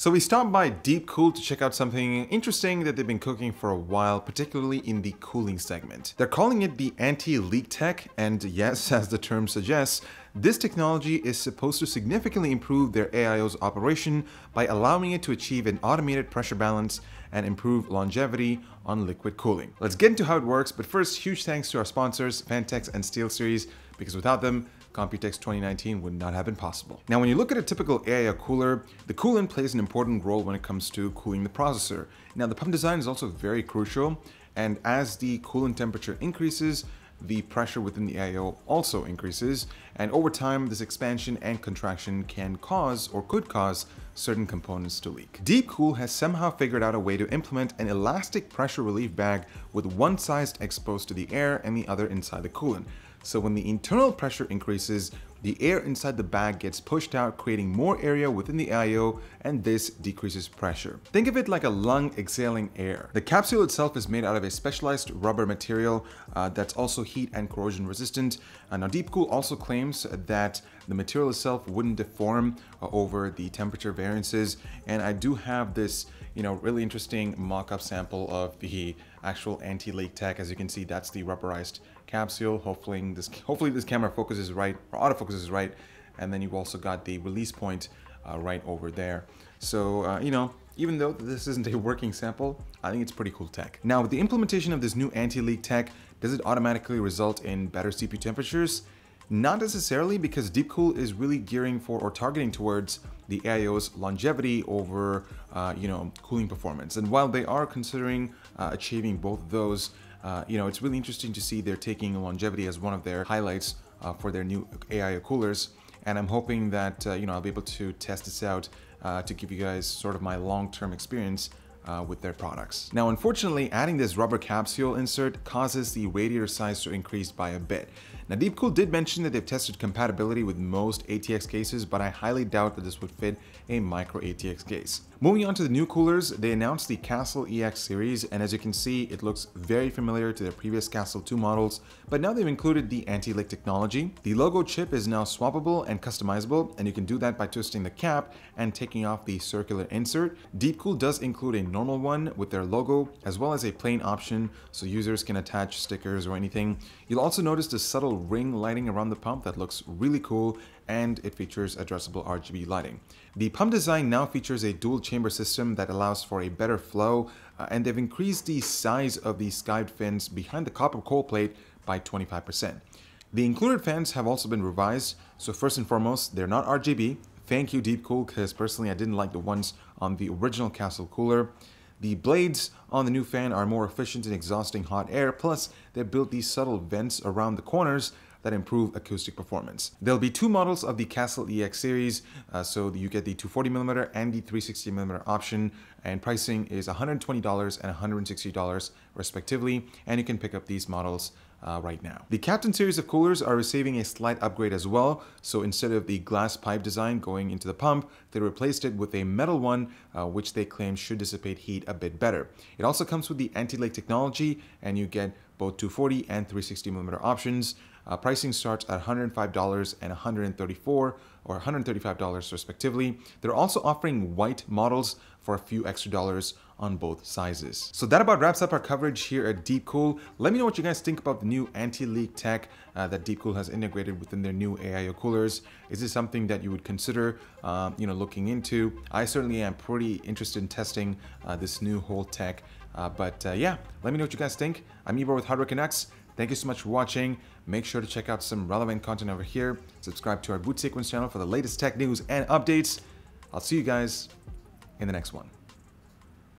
So we stopped by Deepcool to check out something interesting that they've been cooking for a while, particularly in the cooling segment. They're calling it the anti-leak tech, and yes, as the term suggests, this technology is supposed to significantly improve their AIO's operation by allowing it to achieve an automated pressure balance and improve longevity on liquid cooling. Let's get into how it works, but first, huge thanks to our sponsors, Phanteks and SteelSeries, because without them, Computex 2019 would not have been possible. Now, when you look at a typical AIO cooler, the coolant plays an important role when it comes to cooling the processor. Now, the pump design is also very crucial, and as the coolant temperature increases, the pressure within the AIO also increases, and over time, this expansion and contraction can cause or could cause certain components to leak. Deepcool has somehow figured out a way to implement an elastic pressure relief bag with one side exposed to the air and the other inside the coolant. So when the internal pressure increases, the air inside the bag gets pushed out, creating more area within the IO, and this decreases pressure. Think of it like a lung exhaling air. The capsule itself is made out of a specialized rubber material uh, that's also heat and corrosion resistant. Uh, now Deepcool also claims that the material itself wouldn't deform uh, over the temperature variances, and I do have this you know, really interesting mock-up sample of the actual anti-leak tech. As you can see, that's the rubberized capsule. Hopefully this, hopefully this camera focuses right, or autofocus is right. And then you've also got the release point uh, right over there. So, uh, you know, even though this isn't a working sample, I think it's pretty cool tech. Now, with the implementation of this new anti-leak tech, does it automatically result in better CPU temperatures? Not necessarily because Deepcool is really gearing for or targeting towards the AIO's longevity over, uh, you know, cooling performance. And while they are considering uh, achieving both of those, uh, you know, it's really interesting to see they're taking longevity as one of their highlights uh, for their new AIO coolers. And I'm hoping that, uh, you know, I'll be able to test this out uh, to give you guys sort of my long-term experience uh, with their products. Now, unfortunately, adding this rubber capsule insert causes the radiator size to increase by a bit. Now, Deepcool did mention that they've tested compatibility with most ATX cases, but I highly doubt that this would fit a micro ATX case. Moving on to the new coolers, they announced the Castle EX series, and as you can see, it looks very familiar to their previous Castle 2 models, but now they've included the anti-leak technology. The logo chip is now swappable and customizable, and you can do that by twisting the cap and taking off the circular insert. Deepcool does include a normal one with their logo, as well as a plain option, so users can attach stickers or anything. You'll also notice the subtle ring lighting around the pump that looks really cool and it features addressable RGB lighting. The pump design now features a dual chamber system that allows for a better flow uh, and they've increased the size of the skived fins behind the copper cold plate by 25%. The included fans have also been revised, so first and foremost, they're not RGB. Thank you Deepcool, because personally I didn't like the ones on the original Castle cooler. The blades on the new fan are more efficient in exhausting hot air, plus they built these subtle vents around the corners that improve acoustic performance. There'll be two models of the Castle EX series, uh, so you get the 240mm and the 360mm option, and pricing is $120 and $160 respectively, and you can pick up these models uh, right now. The Captain series of coolers are receiving a slight upgrade as well, so instead of the glass pipe design going into the pump, they replaced it with a metal one, uh, which they claim should dissipate heat a bit better. It also comes with the anti-leak technology, and you get both 240 and 360mm options. Uh, pricing starts at $105 and 134 or $135 respectively. They're also offering white models for a few extra dollars on both sizes. So that about wraps up our coverage here at Deepcool. Let me know what you guys think about the new anti-leak tech uh, that Deepcool has integrated within their new AIO coolers. Is this something that you would consider, um, you know, looking into? I certainly am pretty interested in testing uh, this new whole tech. Uh, but uh, yeah, let me know what you guys think. I'm Ebro with Hardware Canucks. Thank you so much for watching. Make sure to check out some relevant content over here. Subscribe to our Boot Sequence channel for the latest tech news and updates. I'll see you guys in the next one.